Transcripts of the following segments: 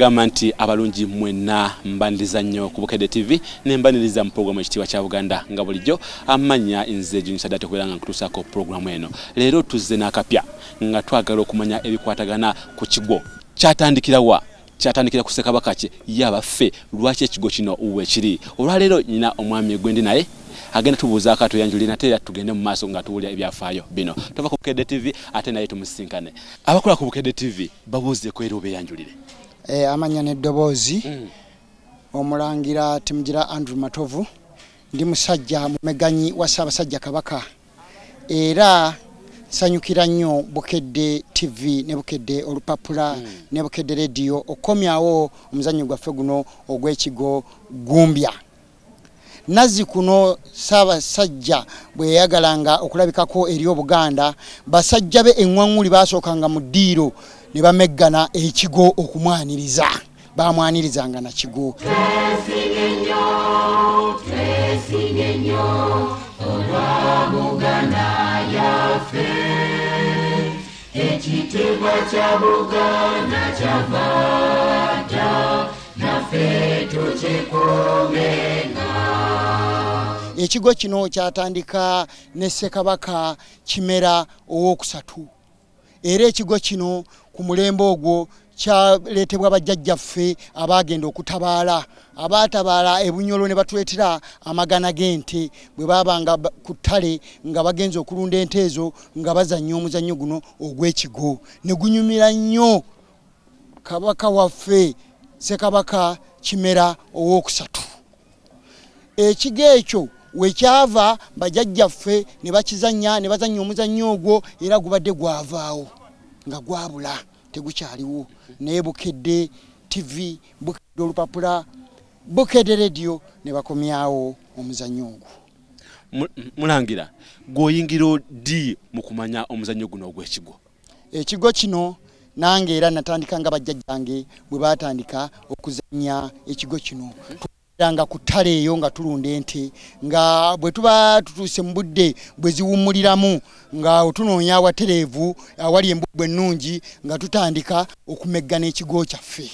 nagamba nti abalungi mwenna mbaniriza nnyo ku bukedde tv nembaniriza mu puroguramu ekitiibwa kya buganda nga bulijjo amanya nze junisadate okubeera nga nkutuusako puroguramu eno. Leero tuzze n'akapya nga twagala okumanya ebikwatagana ku kigo. Kyatandikirawa kyatandikira ku ssekabaka kye ye abaffe lwaki ekigo kino weekiri olwaleero nyina omwami gwendi naye agenda tubuuzaako atuyanjuli nate era tugende mu maaso nga tuwulira ebyafaayo bino. Tova ku bukedde tv ate naye tumusinkane. Abakola ku bukedde tv babuuzeeko era obeeyanjulire e, amanya n'eddoboozi omulangira timugira andrew matovu. Ndi musajja mumeganyi wa ssaabasajja kabaka. Era nsanyukira nnyo bukedde tv ne bukedde olupapula mm. ne bukedde rediyo okukomyawo omuzannyo gwaffe guno ogw'ekigo gumbya. Nazzi kuno ssaabasajja bwe yayagalanga okulabikako eri obuganda basajja be eŋŋwaŋŋuli basookanga mu ddiiro ne bameggana ekigo okumwaniriza. Bamwanirizanga nakigo ekitiibwa kya buganda kyavaata naffe tukikuumenga ekigo kino kyatandika ne ssekabaka kimera owokusatu era ekigo kino ku mulembe ogwo kyaleetebwa bajjajjaffe abaagenda okutabaala. Abaatabaala ebunyolo ne batuleetera amagana g'ente bwe baabanga ba- ku ttale nga bagenza okulunda ente ezo nga bazannya omuzannyo guno ogw'ekigo. Ne gunyumira nnyo kabaka waffe ssekabaka kimera owokusatu ekigo ekyo wekyava bajjajjaffe ne bakizannya ne bazannya omuzannyo ogwo era gubadde gwavaawo nga gwabula tegukyaliwo. Naye bukedde tv bukedde olupapula bukedde rediyo ne bakomyawo omuzannyo ogwo. Mu- mulangira gweoyingira ddi mu kumanya omuzannyo guno ogw'ekigo? Ekigo kino nange era natandika nga bajjajjange bwe batandika okuzannya ekigo kino nga ku ttale eyo nga tulunda ente nga bwe tuba tutuuse mu budde bwe ziwummuliramu nga otunoonya awatereevu awali embubwe ennungi nga tutandika okumeggana ekigo kyaffe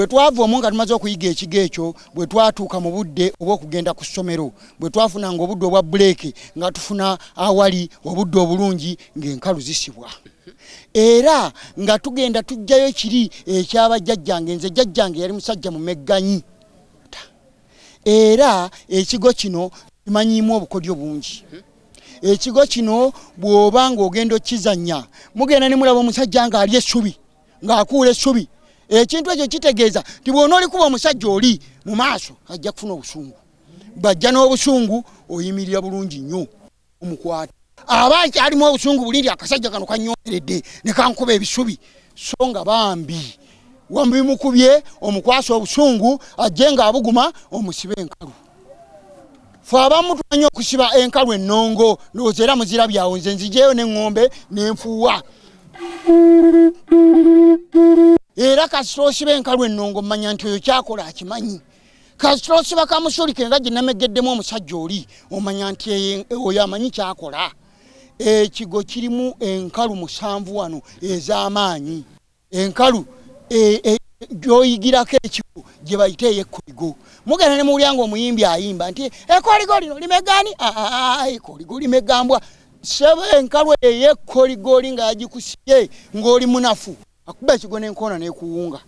bwe twava omwo nga tumaze okuyiga ekigo ekyo bwe twatuuka mu budde obw'okugenda ku ssomero bwe twafunanga obudde obwa buleeke nga tufuna awali obudde obulungi ng'enkalu zisibwa. Era nga tugenda tujjayo kiri ekyabajjajjange nze jjajjange yali musajja mumegganyi. Era ekigo kino kimanyiimu obukodyo bungi ekigo kino bw'oba ng'ogenda okkizannya mugenda ne mulaba omusajja ng'ali essubi ng'akuula essubi ekintu ekyo kitegeeza nti bw'ona olikuba omusajja oli mu maaso ajja kufuna obusungu. Bw'ajja n'obusungu oyimirira bulungi nnyo omukwata aba akyalimu obusungu buli nti akasajja kano kanyongeredde ne kankuba ebisubi. So nga bambi. Wabimukubye omukwasa obusungu ajje ng'abuguma omusibe enkalu. Fe abamu tumanye okusiba enkalu ennongo ndowooza era muzirabyawo nze nzijeyo neŋŋombe nenfuuwa era kasita osiba enkalu ennongo mmanya nti oyo kyakola akimanyi. Kasita osiba kamusulike nga gye namegeddemu omusajja oli omanya nti oyo amanyi kyakola. Ekigo kirimu enkalu musanvu wano ez'amaanyi. Enkalu e- e- gyoyigirako ekigo gye bayita ey'ekkoligo mugenda ne muwulira nga omuyimbi ayimba nti ekkoligo lino limegani aa ekkoligo limegambwa seba enkalu ey'ekkoligoli ng'agikusibye ng'oli munafu akuba ekigo n'enkoona n'ekuwunga.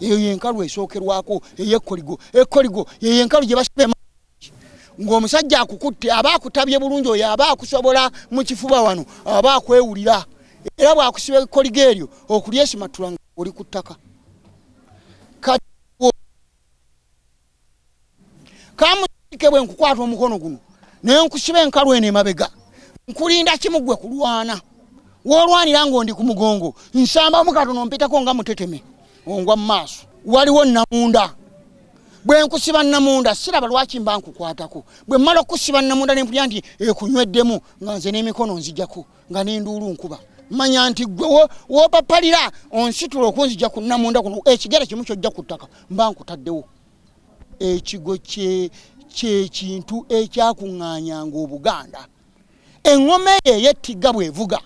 Eyo yenkalu esookerwako ey'ekkoligo. Ekkoligo yeyo enkalu gye basiba ema- ng'omusajja akukutte aba akutabye bulungi oyo aba akusobola mu kifuba wano aba akwewulira. Era bw'akusiba ekkoligo eryo okulyesimatula nga oli ku ttaka. Kamusike bwe nkukwata omukono guno naye nkusiba enkalu eno emabega. Nkulinda kimu gwe kulwana woolwanira ng'ondi ku mugongo. Nsambamu katono mpitako nga muteteme. Ongwa mu maaso. Waliwo namunda bwe nkusiba namunda siraba lwaki mba nkukwatako? Bwe mmala okusiba namunda nempulya nti ekunyweddemu nga nze n'emikono nzijako nga n'enduulu nkuba. Manya nti gwe wo- wopapalira onsitula okunzija ku namunda kuno ekigere kimu kyojja ku ttaka mba nkutaddewo. Ekigo kye- kyekintu ekyakuŋŋaanyanga obuganda. Eŋŋoma eyo eyettigga bwevuga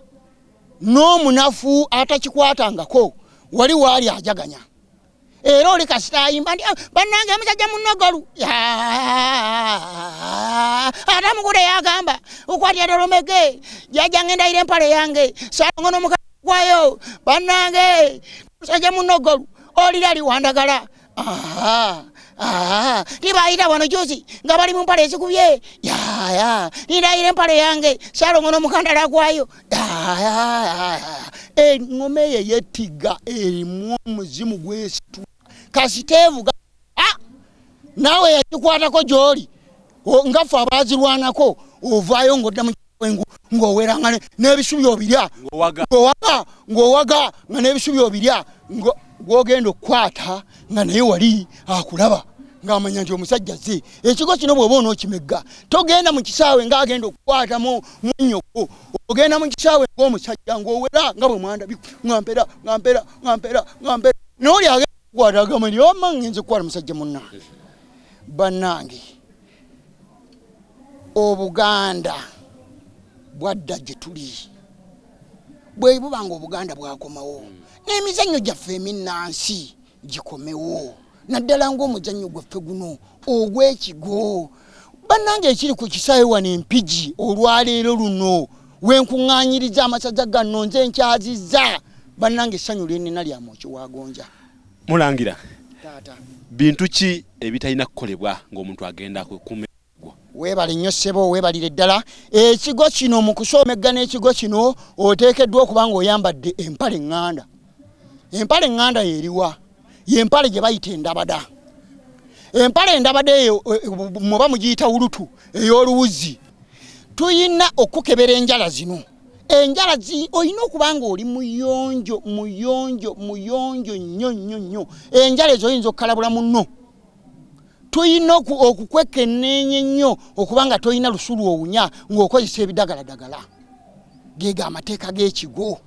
n'omunafu atakikwatangako wali waali ajaganya. Era oli kasitayimba nti "Ah, bannange musajja munogolu ate mukule yagamba ukwatya dolomege jajjange ndayira empale yange salongo n'omukala gwayo bannange musajja munogolu olira liwandagala tibayita wano juzi nga bali mu mpale ezikubye yaya nindayira empale yange salongo n'omukandala gwayo. Eŋŋoma eyo eyettiga erimu omuzimu gwesitu. Kasiteevuga Ah! naawe yakikwatako gy'oli. O- nga ffe abazirwanako ovaayo ng'odda mu kiwengu ng'oweranga ne- n'ebisubi obirya. Ng'owaga. ng'owaga nga n'ebisubi obirya. Gw'ogenda okukwata nga naye wali akulaba ng'amanya nti omusajja ze ekigo kino bw'oba onookimegga togenda mu kisaawe ng'agenda okukwatamu munnyoko ogenda mu kisaawe ng'omusajja ng'owera nga bwe mwandabi ngampera ngampera ngampera ngampera n'oli agenda okukwata agamba nti oma ngenza okukwata musajja munnange bannange obuganda bwadda gye tuli. Bwe buba nga obuganda bwakomawo n'emizannyo gyaffe eminnansi gikomewo. Naddala ng'omuzannyo gwaffe guno ogw'ekigo. Bannange ekiri ku kisaawe wano empigi olwaleero luno. Wenkuŋŋaanyiriza amasaza ganno nze nkyazizza. Bannange essanyu lyenina lyamu okiwagonja mulangira taata. bintu ki ebitalina kukolebwa ng'omuntu agenda ku ku meggo weebale nnyo ssebo weebalire ddala. Ekigo kino mu kusoomegga n'ekigo kino oteekeddwa okuba nga oyambadde empale eŋŋanda empale eŋŋanda yeeriwa yempale gye bayita endabada. Empale endabada eyo eh, eh, muba mugiyita wulutu ey'oluwuzi tuyina okukebera enjala zino. Enjala zi olina okuba nga oli muyonjo muyonjo muyonjo nnyo nnyo nnyo. Enjala ezo oyinza okukalabula munno. Tuyina oku- okukwekenneenya ennyo okuba nga toyina lusulu owunya ng'okozesa ebidagaladagala geega amateeka g'ekigo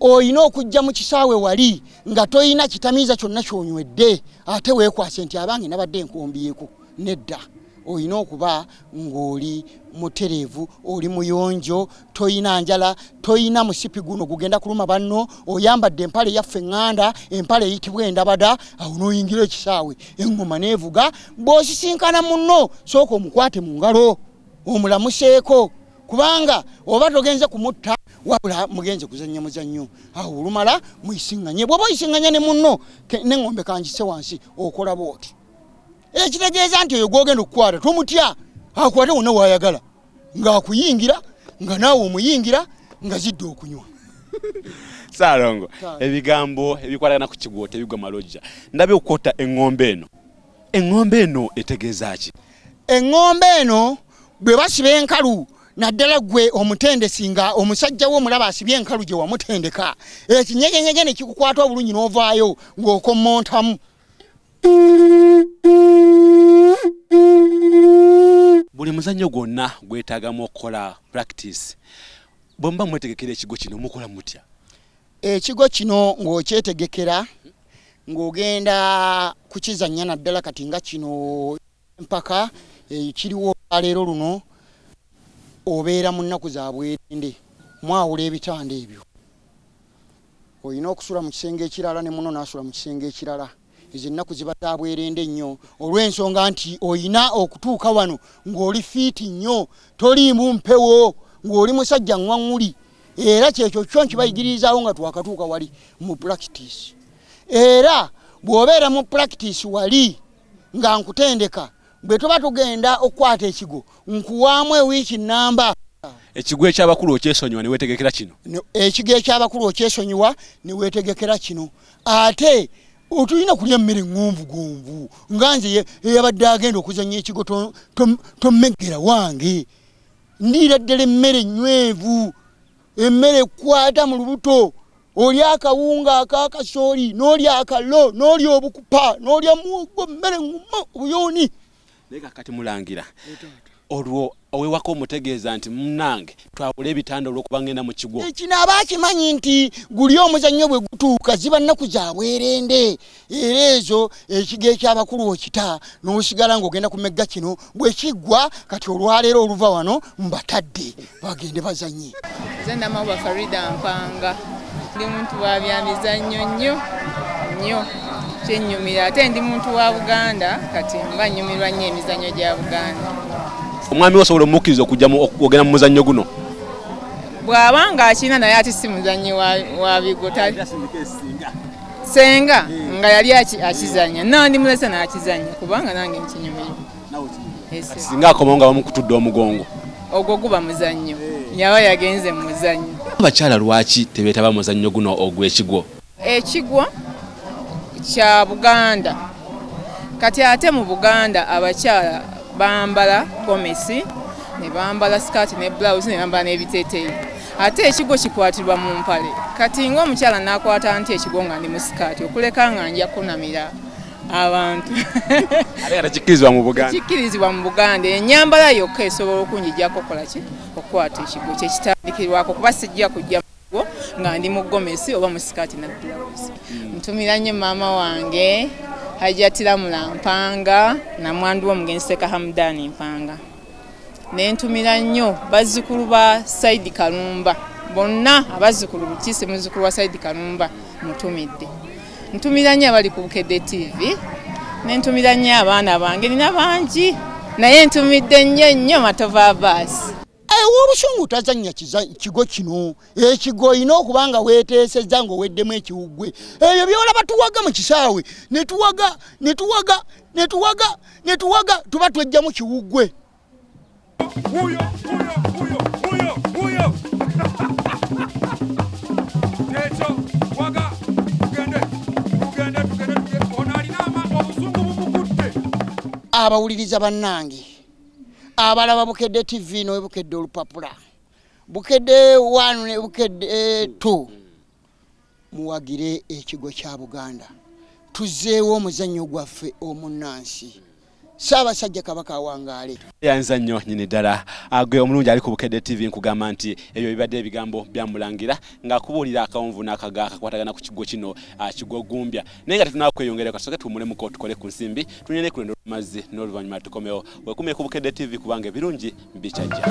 oyina okujja mu kisaawe wali nga toyina kitamiiza kyonna ky'onywedde ate weekwase nti abange nabadde enkombyeko nedda. Olina okuba ng'oli mutereevu oli muyonjo toyina njala toyina musipi guno gugenda kuluma banno oyambadde empale yaffe eŋŋanda empale eyitibwa endabada awo n'oyingira ekisaawe. Eŋŋoma neevuga bw'osisinkana munno sooka omukwate mu ngalo omulamuseeko kubanga oba togenze kumutta wabula mugenze kuzanya muzannyo. Awo olumala muyisiŋŋanye bw'oba oyisiŋŋanya ne munno ke- neŋŋombe kangise wansi okola bwoti. Ekitegeeza nti oyo gwogenda okukwata tomutya? Akwate wonna wayagala. Ng'akuyingira nga naawe omuyingira nga zidde okunywa. Saalongo ebigambo ebikwatagana ku kigo tebigwa malojja. Ndabye okukota eŋŋombe eno. Eŋŋombe eno etegeeza ki? Eŋŋombe eno bwe basiba enkalu naddala gwe omutendesi nga omusajja we omulaba asibye enkalu gye wamutendeka. Ekinyegenyege ne kikukwata obulungi n'ovaayo ng'okommontamu buli muzannyo gwonna gwetaagamu okukola practice. Bwe muba mwetegekera ekigo kino mukola mutya? Ekigo kino ng'okyetegekera ng'ogenda kukizannya naddala kati nga kino empaka eh, kiriwo leero luno obeera mu nnaku za bwerende mwawula ebitanda ebyo. Olina okusula mu kisenge ekirala ne muno n'asula mu kisenge ekirala. Ezo ennaku ziba za bwerende nnyo. Olw'ensonga nti olina okutuuka wano ng'oli fiiti nnyo toliimu mpewo ng'oli musajja ŋŋwaŋŋuli era kyekyo kyo nkibayigiririzaawo nga twakatuuka wali mu practice. Era bw'obeera mu practice wali nga nkutendeka bwe tuba tugenda okukwata ekigo nkuwaamu ewiiki namba ekigo ekyabakulu okyesonyiwa ne weetegekera kino? Ekigo ekyabakulu okyesonyiwa ne weetegekera kino. Ate otulina kulya emmere ŋonvugonvu nga nze eyabadde agenda okuzanya ekigo to- to- tomeggera wange. Ndiira ddala emmere nywevu emmere ekwata mu lubuto. Olya akawunga akakasooli n'olya akalo n'olya obukupa n'olya muwogo mmere ŋuma obuyoni naye kakati mulangira olwo owewako omutegeeza nti munange twawula ebitanda olwokuba ngenda mu kigwo kino aba akimanyi nti guli omuzannyo bwe gutuuka ziba nnaku za bwerende. Era ezo ekigo ekyabakulu okita n'osigala ng'ogenda ku megga kino bwekiggwa kati olwaleero oluva wano mbatadde bagende bazanye nze namawuba farida mpanga ndi muntu wa byamizannyo nnyo nnyo kyennyumira ate ndi muntu wa buganda kati mba nnyumirwa nnyo emizannyo gya buganda. Omwami we osobola omukkiriza okujja okugenda mu muzannyo guno? Bw'aba ng'akina naye ate si muzannyi wa- bigo senga nga yali aki- akizannya. Nandi mulese n'akizannya kubanga nange nkinyumira singa akomawo nga bamukutudde omugongo. Ogwo guba muzannyo. Yaba yagenze mu muzannyo. Abakyala lwaki tebeetaba muzannyo guno ogw'ekigwo? Ekigwo kya buganda. Kati ate mu buganda abakyala bambala gomesi ne bambala sikaati ne blouse ne bambala n'ebiteeteeyi ate ekigo kikwatirwa mu mpale. Kati ng'omukyala n'akwata nti ekigo nga ndi mu sikaati okuleka nga nja kunamira abantu. Tekikkirizibwa mu buganda. Kikkirizibwa mu buganda. Enyambala yokka esobola okunjijjako okukola ki? Okukwata ekigo kyekitandikirwako kuba sijja kujja mugo nga ndi mu gomesi oba mu sikaati blouse ntumira nnyo maama wange hajatira mulampanga namwandu w'omugenzi seka hamudani mpanga nentumira nnyo bazzukulu ba saidi kalumba bonna abazzukulu lukiise muzzukulu wa saidi kalumba mutumidde. Ntumira nnyo abali ku bukedde tv nentumira nnyo abaana bange nina bangi. Naye ntumidde nnyo nnyo matova abaasi owobusungu tazanya kiza- kigo kino. Ekigo olina okuba nga weteesezza ng'oweddemu ekiwuggwe. Ebyo byolaba tuwaga mu kisaawe netuwaga netuwaga netuwaga netuwaga tuba twejjamu kiwuggwe. Huyo, huyo, huyo, huyo, huyo. Ekyo waga tugende tugende tugende ono alina ama obusungu bumukutte. Abawuliriza bannange abalaba bukedde tv nowe bukedde olupapula. Bukedde 1 ne bukedde 2 muwagire ekigo kya buganda. Tuzzeewo omuzannyo gwaffe omunnansi ssaabasajja kabaka awangaale yanza nnyo nyini ddala. Gwe omulungi ali ku bukedde tv nkugamba nti ebyo bibadde ebigambo byamulangira ng'akubuulira akawonvu n'akaga akakwatagana ku kigwo kino ah, kigwo gumbya naye nga tetunaakweyongereko tusooke tuwumulemuko tukole ku nsimbi tunyene kulendo mazzi n'oluvannyuma tukomewo. Wekumye ku bukedde tv kubanga ebirungi bikyajja